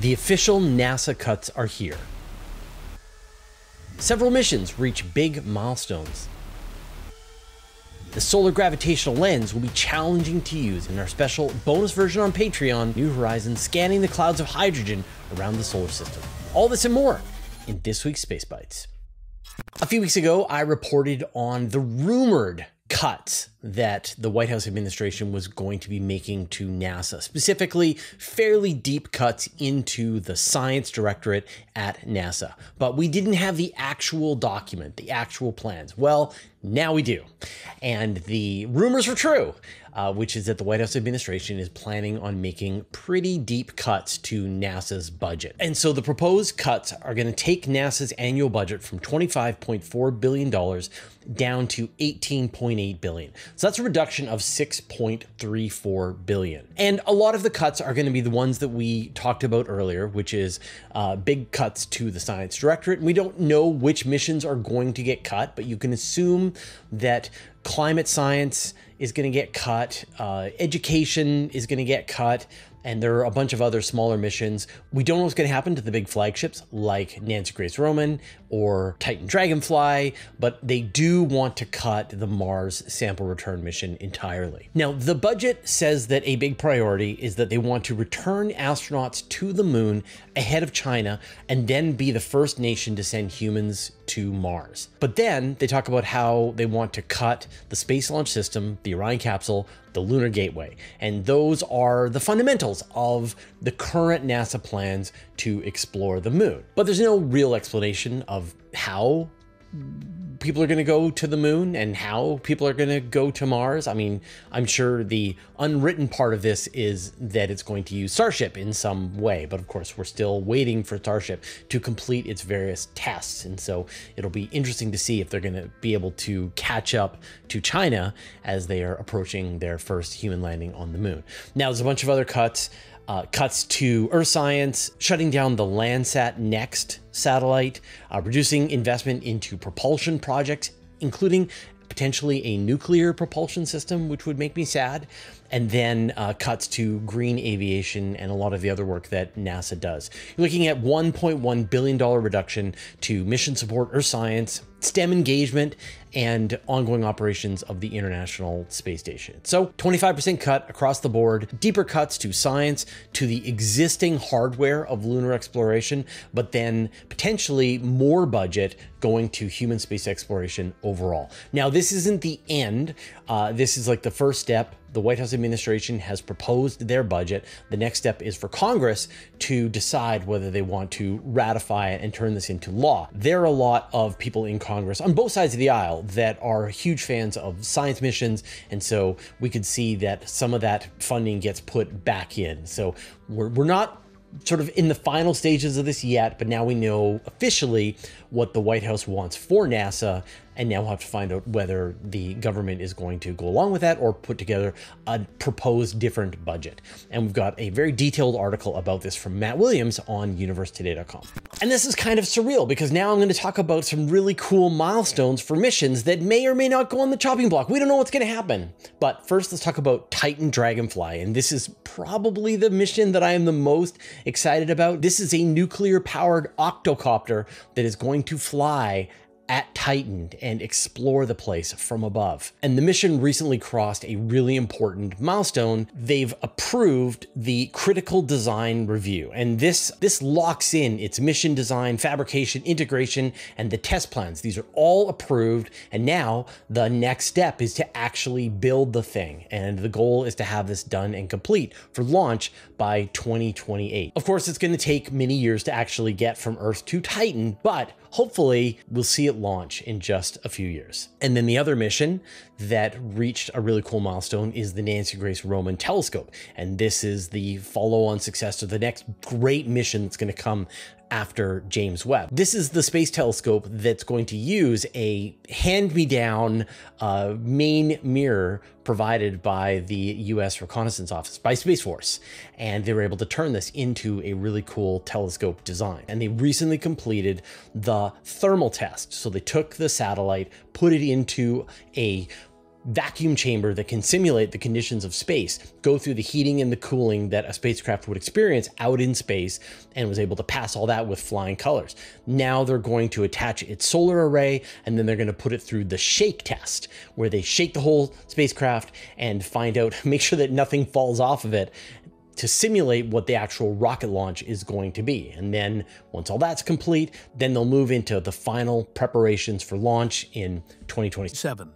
The official NASA cuts are here. Several missions reach big milestones. The solar gravitational lens will be challenging to use in our special bonus version on Patreon, New Horizons, scanning the clouds of hydrogen around the solar system. All this and more in this week's Space Bites. A few weeks ago, I reported on the rumored cuts that the White House administration was going to be making to NASA, specifically fairly deep cuts into the science directorate at NASA. But we didn't have the actual document, the actual plans. Well, now we do. And the rumors were true uh, which is that the White House administration is planning on making pretty deep cuts to NASA's budget. And so the proposed cuts are going to take NASA's annual budget from $25.4 billion down to 18.8 billion. So that's a reduction of 6.34 billion. And a lot of the cuts are going to be the ones that we talked about earlier, which is uh, big cuts to the science directorate. We don't know which missions are going to get cut, but you can assume that climate science is going to get cut, uh, education is going to get cut, and there are a bunch of other smaller missions. We don't know what's going to happen to the big flagships like Nancy Grace Roman or Titan Dragonfly, but they do want to cut the Mars sample return mission entirely. Now, the budget says that a big priority is that they want to return astronauts to the moon ahead of China and then be the first nation to send humans to Mars. But then they talk about how they want to cut the Space Launch System, the Orion capsule, the Lunar Gateway. And those are the fundamentals of the current NASA plans to explore the moon. But there's no real explanation of how people are going to go to the moon and how people are going to go to Mars. I mean, I'm sure the unwritten part of this is that it's going to use Starship in some way, but of course, we're still waiting for Starship to complete its various tests. And so it'll be interesting to see if they're going to be able to catch up to China as they are approaching their first human landing on the moon. Now, there's a bunch of other cuts. Uh, cuts to Earth Science, shutting down the Landsat Next satellite, uh, reducing investment into propulsion projects, including potentially a nuclear propulsion system, which would make me sad, and then uh, cuts to green aviation and a lot of the other work that NASA does. You're looking at $1.1 billion reduction to mission support Earth science, STEM engagement, and ongoing operations of the International Space Station. So 25% cut across the board, deeper cuts to science, to the existing hardware of lunar exploration, but then potentially more budget going to human space exploration overall. Now, this isn't the end. Uh, this is like the first step the White House administration has proposed their budget. The next step is for Congress to decide whether they want to ratify it and turn this into law. There are a lot of people in Congress on both sides of the aisle that are huge fans of science missions. And so we could see that some of that funding gets put back in. So we're, we're not sort of in the final stages of this yet, but now we know officially what the White House wants for NASA, and now we'll have to find out whether the government is going to go along with that or put together a proposed different budget. And we've got a very detailed article about this from Matt Williams on universetoday.com. And this is kind of surreal because now I'm going to talk about some really cool milestones for missions that may or may not go on the chopping block. We don't know what's going to happen. But first, let's talk about Titan Dragonfly. And this is probably the mission that I am the most excited about. This is a nuclear powered octocopter that is going to fly at Titan and explore the place from above. And the mission recently crossed a really important milestone. They've approved the critical design review. And this, this locks in its mission design, fabrication, integration, and the test plans. These are all approved. And now the next step is to actually build the thing. And the goal is to have this done and complete for launch by 2028. Of course, it's going to take many years to actually get from Earth to Titan, but hopefully we'll see it launch in just a few years. And then the other mission that reached a really cool milestone is the Nancy Grace Roman telescope. And this is the follow on success to the next great mission that's going to come after James Webb. This is the space telescope that's going to use a hand-me-down uh, main mirror provided by the U.S. Reconnaissance Office, by Space Force. And they were able to turn this into a really cool telescope design. And they recently completed the thermal test. So they took the satellite, put it into a vacuum chamber that can simulate the conditions of space, go through the heating and the cooling that a spacecraft would experience out in space, and was able to pass all that with flying colors. Now they're going to attach its solar array, and then they're going to put it through the shake test, where they shake the whole spacecraft and find out, make sure that nothing falls off of it, to simulate what the actual rocket launch is going to be. And then once all that's complete, then they'll move into the final preparations for launch in 2027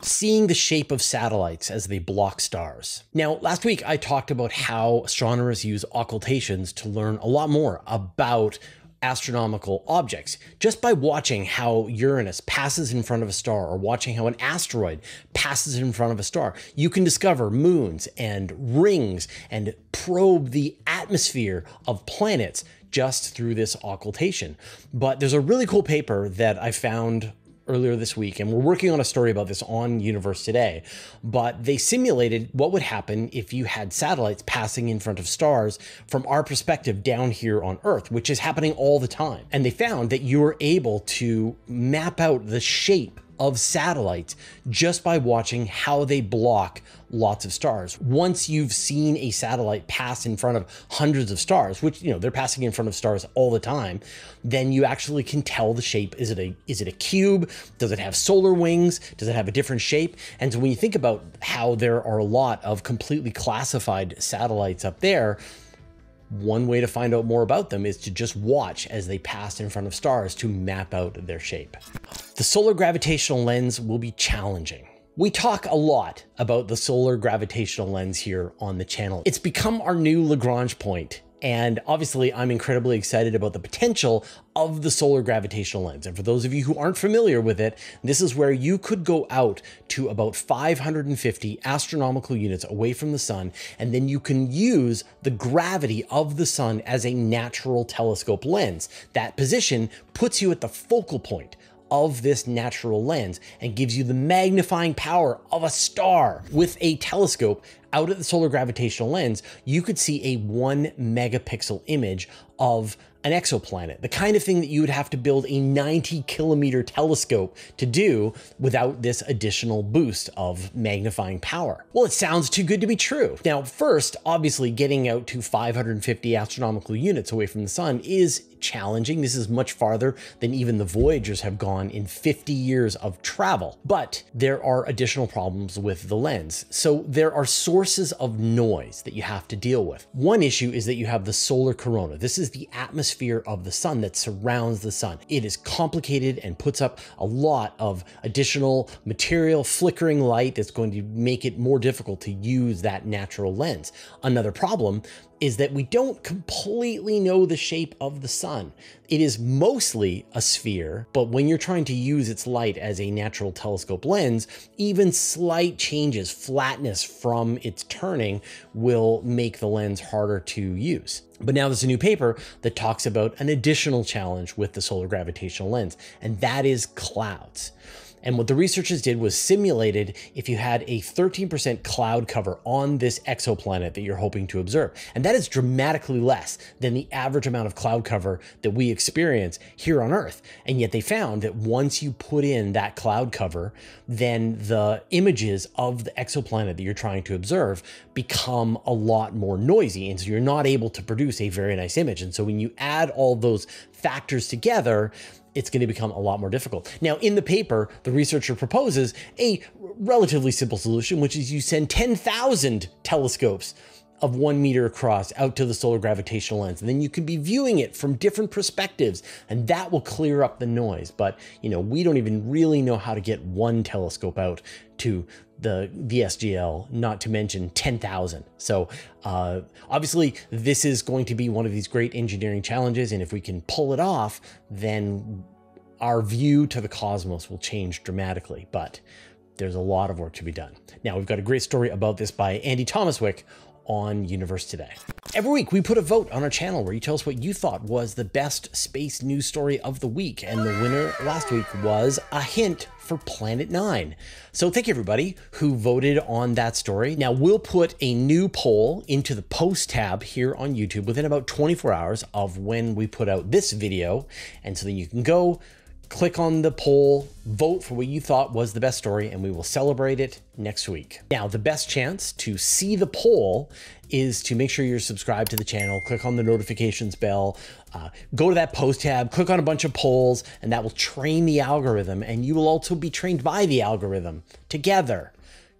seeing the shape of satellites as they block stars. Now, last week I talked about how astronomers use occultations to learn a lot more about astronomical objects just by watching how Uranus passes in front of a star or watching how an asteroid passes in front of a star. You can discover moons and rings and probe the atmosphere of planets just through this occultation. But there's a really cool paper that I found earlier this week, and we're working on a story about this on Universe Today. But they simulated what would happen if you had satellites passing in front of stars from our perspective down here on Earth, which is happening all the time. And they found that you were able to map out the shape of satellites just by watching how they block lots of stars. Once you've seen a satellite pass in front of hundreds of stars, which you know they're passing in front of stars all the time, then you actually can tell the shape. Is it a is it a cube? Does it have solar wings? Does it have a different shape? And so when you think about how there are a lot of completely classified satellites up there, one way to find out more about them is to just watch as they pass in front of stars to map out their shape. The solar gravitational lens will be challenging. We talk a lot about the solar gravitational lens here on the channel. It's become our new Lagrange point and obviously, I'm incredibly excited about the potential of the solar gravitational lens. And for those of you who aren't familiar with it, this is where you could go out to about 550 astronomical units away from the sun, and then you can use the gravity of the sun as a natural telescope lens. That position puts you at the focal point of this natural lens and gives you the magnifying power of a star. With a telescope out at the solar gravitational lens, you could see a one megapixel image of an exoplanet, the kind of thing that you would have to build a 90 kilometer telescope to do without this additional boost of magnifying power. Well, it sounds too good to be true. Now, first, obviously getting out to 550 astronomical units away from the sun is challenging. This is much farther than even the Voyagers have gone in 50 years of travel. But there are additional problems with the lens. So there are sources of noise that you have to deal with. One issue is that you have the solar corona. This is the atmosphere of the sun that surrounds the sun. It is complicated and puts up a lot of additional material, flickering light that's going to make it more difficult to use that natural lens. Another problem is that we don't completely know the shape of the sun. It is mostly a sphere, but when you're trying to use its light as a natural telescope lens, even slight changes, flatness from its turning will make the lens harder to use. But now there's a new paper that talks about an additional challenge with the solar gravitational lens, and that is clouds. And what the researchers did was simulated if you had a 13% cloud cover on this exoplanet that you're hoping to observe. And that is dramatically less than the average amount of cloud cover that we experience here on Earth. And yet they found that once you put in that cloud cover, then the images of the exoplanet that you're trying to observe become a lot more noisy. And so you're not able to produce a very nice image. And so when you add all those factors together, it's going to become a lot more difficult. Now, in the paper, the researcher proposes a relatively simple solution, which is you send 10,000 telescopes of one meter across out to the solar gravitational lens. And then you can be viewing it from different perspectives and that will clear up the noise. But, you know, we don't even really know how to get one telescope out to the VSGL, not to mention 10,000. So uh, obviously this is going to be one of these great engineering challenges. And if we can pull it off, then our view to the cosmos will change dramatically. But there's a lot of work to be done. Now, we've got a great story about this by Andy Tomaswick on Universe Today. Every week, we put a vote on our channel where you tell us what you thought was the best space news story of the week. And the winner last week was a hint for Planet Nine. So thank you everybody who voted on that story. Now we'll put a new poll into the post tab here on YouTube within about 24 hours of when we put out this video. And so then you can go click on the poll, vote for what you thought was the best story, and we will celebrate it next week. Now, the best chance to see the poll is to make sure you're subscribed to the channel, click on the notifications bell, uh, go to that post tab, click on a bunch of polls, and that will train the algorithm, and you will also be trained by the algorithm together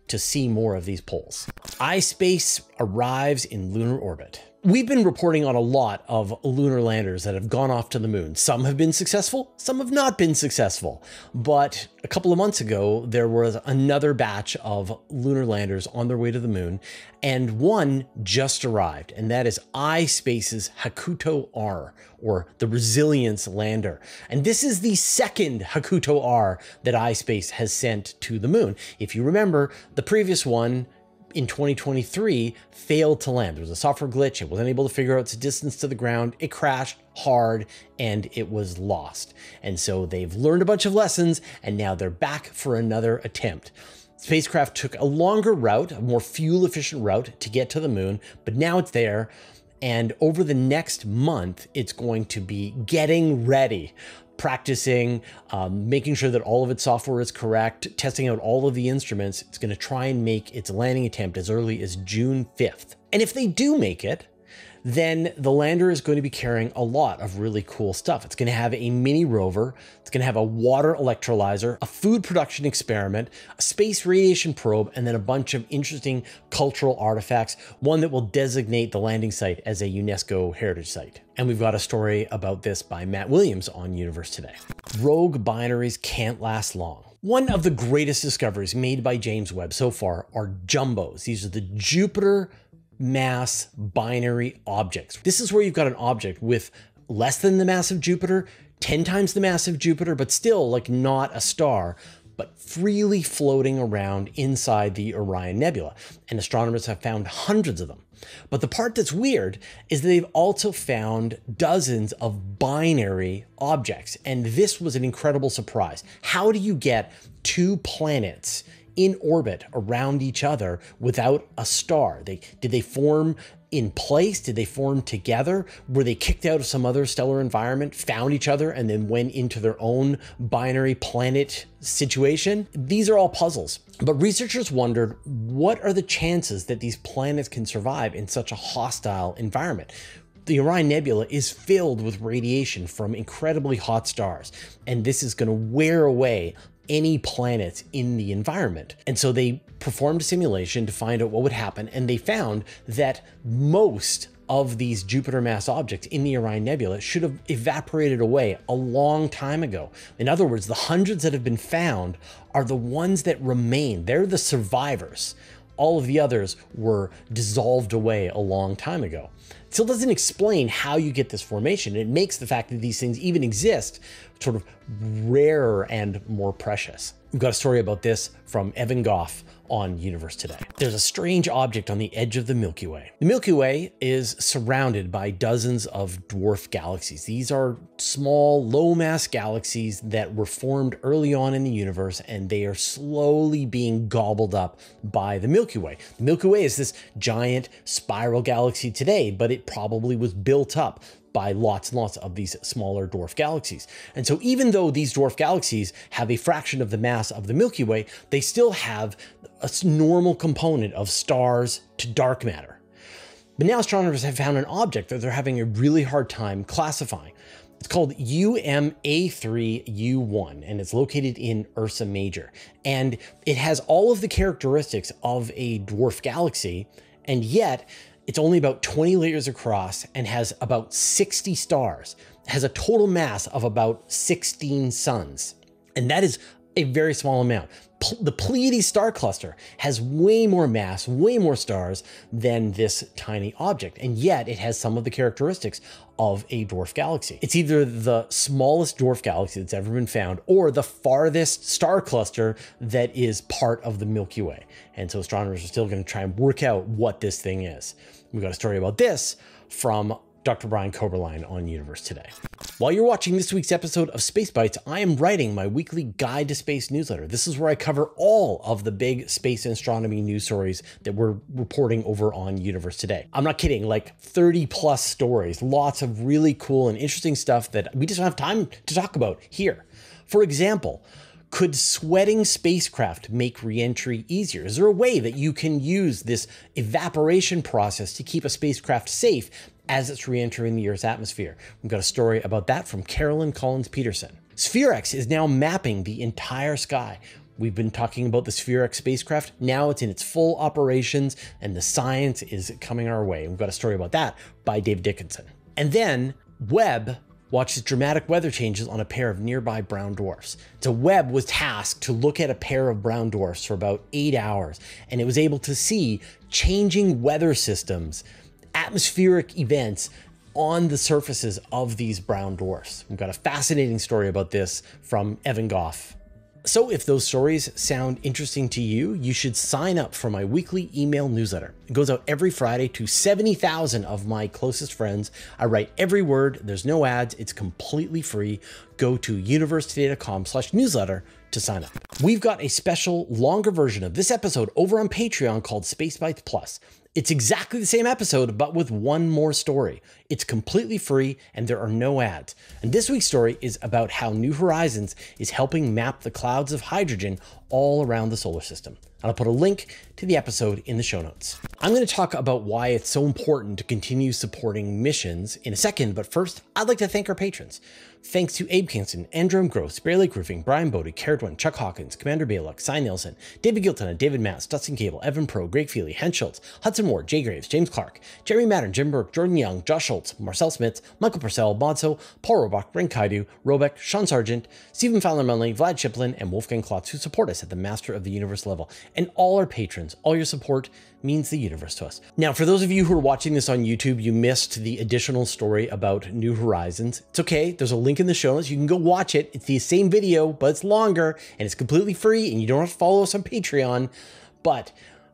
to see more of these polls. iSpace arrives in lunar orbit. We've been reporting on a lot of lunar landers that have gone off to the moon. Some have been successful, some have not been successful. But a couple of months ago, there was another batch of lunar landers on their way to the moon, and one just arrived, and that is iSpace's Hakuto R, or the Resilience Lander. And this is the second Hakuto R that iSpace has sent to the moon. If you remember, the previous one in 2023 failed to land. There was a software glitch. It wasn't able to figure out its distance to the ground. It crashed hard and it was lost. And so they've learned a bunch of lessons and now they're back for another attempt. Spacecraft took a longer route, a more fuel efficient route to get to the moon, but now it's there. And over the next month, it's going to be getting ready practicing, um, making sure that all of its software is correct, testing out all of the instruments. It's going to try and make its landing attempt as early as June 5th. And if they do make it, then the lander is going to be carrying a lot of really cool stuff. It's going to have a mini rover, it's going to have a water electrolyzer, a food production experiment, a space radiation probe, and then a bunch of interesting cultural artifacts, one that will designate the landing site as a UNESCO heritage site. And we've got a story about this by Matt Williams on Universe Today. Rogue binaries can't last long. One of the greatest discoveries made by James Webb so far are jumbos. These are the Jupiter mass binary objects. This is where you've got an object with less than the mass of Jupiter, 10 times the mass of Jupiter, but still like not a star, but freely floating around inside the Orion Nebula. And astronomers have found hundreds of them. But the part that's weird is that they've also found dozens of binary objects. And this was an incredible surprise. How do you get two planets in orbit around each other without a star? They did they form in place? Did they form together? Were they kicked out of some other stellar environment, found each other, and then went into their own binary planet situation? These are all puzzles. But researchers wondered what are the chances that these planets can survive in such a hostile environment? the Orion Nebula is filled with radiation from incredibly hot stars, and this is going to wear away any planets in the environment. And so they performed a simulation to find out what would happen, and they found that most of these Jupiter mass objects in the Orion Nebula should have evaporated away a long time ago. In other words, the hundreds that have been found are the ones that remain. They're the survivors. All of the others were dissolved away a long time ago. Still doesn't explain how you get this formation. It makes the fact that these things even exist sort of rarer and more precious. We've got a story about this from Evan Gough on Universe Today. There's a strange object on the edge of the Milky Way. The Milky Way is surrounded by dozens of dwarf galaxies. These are small, low mass galaxies that were formed early on in the universe and they are slowly being gobbled up by the Milky Way. The Milky Way is this giant spiral galaxy today, but it probably was built up by lots and lots of these smaller dwarf galaxies. And so even though these dwarf galaxies have a fraction of the mass of the Milky Way, they still have a normal component of stars to dark matter. But now astronomers have found an object that they're having a really hard time classifying. It's called UMA3U1 and it's located in Ursa Major. And it has all of the characteristics of a dwarf galaxy, and yet it's only about 20 light-years across and has about 60 stars, it has a total mass of about 16 suns. And that is a very small amount. The Pleiades star cluster has way more mass, way more stars than this tiny object, and yet it has some of the characteristics of a dwarf galaxy. It's either the smallest dwarf galaxy that's ever been found or the farthest star cluster that is part of the Milky Way. And so astronomers are still going to try and work out what this thing is. We've got a story about this from Dr. Brian Koberlein on Universe Today. While you're watching this week's episode of Space Bites, I am writing my weekly Guide to Space newsletter. This is where I cover all of the big space and astronomy news stories that we're reporting over on Universe Today. I'm not kidding, like 30 plus stories, lots of really cool and interesting stuff that we just don't have time to talk about here. For example, could sweating spacecraft make reentry easier? Is there a way that you can use this evaporation process to keep a spacecraft safe as it's re-entering the Earth's atmosphere? We've got a story about that from Carolyn Collins Petersen. SPHEREx is now mapping the entire sky. We've been talking about the SPHEREx spacecraft. Now it's in its full operations and the science is coming our way. We've got a story about that by Dave Dickinson. And then Webb watches dramatic weather changes on a pair of nearby brown dwarfs. So Webb was tasked to look at a pair of brown dwarfs for about eight hours, and it was able to see changing weather systems, atmospheric events on the surfaces of these brown dwarfs. We've got a fascinating story about this from Evan Gough so if those stories sound interesting to you, you should sign up for my weekly email newsletter. It goes out every Friday to 70,000 of my closest friends. I write every word, there's no ads, it's completely free. Go to universetoday.com slash newsletter to sign up. We've got a special longer version of this episode over on Patreon called Space Bites Plus. It's exactly the same episode, but with one more story. It's completely free and there are no ads. And this week's story is about how New Horizons is helping map the clouds of hydrogen all around the solar system. And I'll put a link to the episode in the show notes. I'm going to talk about why it's so important to continue supporting missions in a second, but first, I'd like to thank our patrons. Thanks to Abe Kingston, Andrew Gross, Lake Roofing, Brian Bodie, Caradwin, Chuck Hawkins, Commander Baylock, Cy Nielsen, David Gilton, David Mass, Dustin Cable, Evan Pro, Greg Feely, Hen Schultz, Hudson Ward, Jay Graves, James Clark, Jeremy Madden, Jim Burke, Jordan Young, Josh Schultz, Marcel Smith, Michael Purcell, Bonso, Paul Robach, Brent Kaidu, Robeck, Sean Sargent, Stephen Fowler Munley, Vlad Chiplin, and Wolfgang Klotz who support us at the Master of the Universe level. And all our patrons, all your support means the universe to us. Now, for those of you who are watching this on YouTube, you missed the additional story about New Horizons. It's okay. There's a link in the show notes. You can go watch it. It's the same video, but it's longer and it's completely free and you don't have to follow us on Patreon. But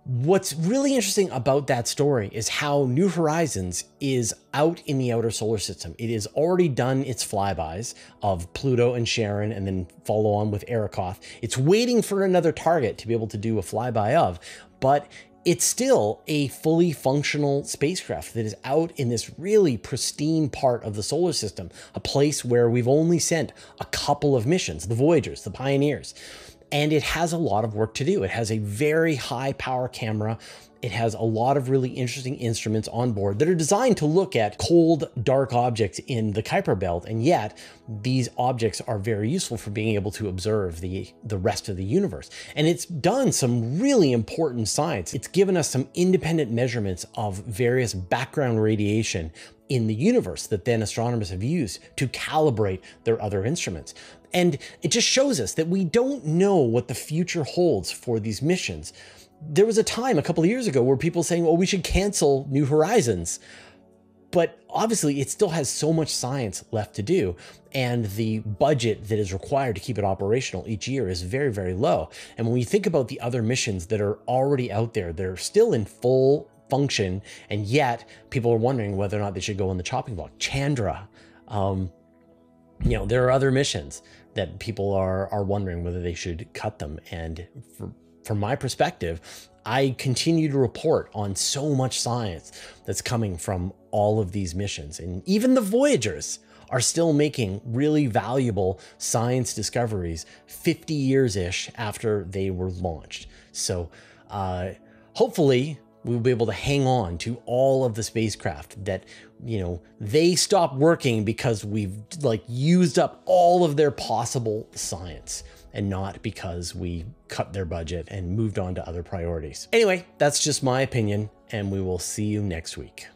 What's really interesting about that story is how New Horizons is out in the outer solar system. It has already done its flybys of Pluto and Charon and then follow on with Arrokoth. It's waiting for another target to be able to do a flyby of, but it's still a fully functional spacecraft that is out in this really pristine part of the solar system, a place where we've only sent a couple of missions, the Voyagers, the Pioneers and it has a lot of work to do. It has a very high power camera. It has a lot of really interesting instruments on board that are designed to look at cold, dark objects in the Kuiper Belt, and yet these objects are very useful for being able to observe the, the rest of the universe. And it's done some really important science. It's given us some independent measurements of various background radiation in the universe that then astronomers have used to calibrate their other instruments. And it just shows us that we don't know what the future holds for these missions. There was a time a couple of years ago where people saying, well, we should cancel New Horizons. But obviously, it still has so much science left to do, and the budget that is required to keep it operational each year is very, very low. And when we think about the other missions that are already out there, they're still in full function, and yet people are wondering whether or not they should go on the chopping block. Chandra, um, you know, there are other missions that people are are wondering whether they should cut them. And for, from my perspective, I continue to report on so much science that's coming from all of these missions, and even the Voyagers are still making really valuable science discoveries 50 years ish after they were launched. So, uh, hopefully, we'll be able to hang on to all of the spacecraft that you know they stop working because we've like used up all of their possible science and not because we cut their budget and moved on to other priorities. Anyway, that's just my opinion and we will see you next week.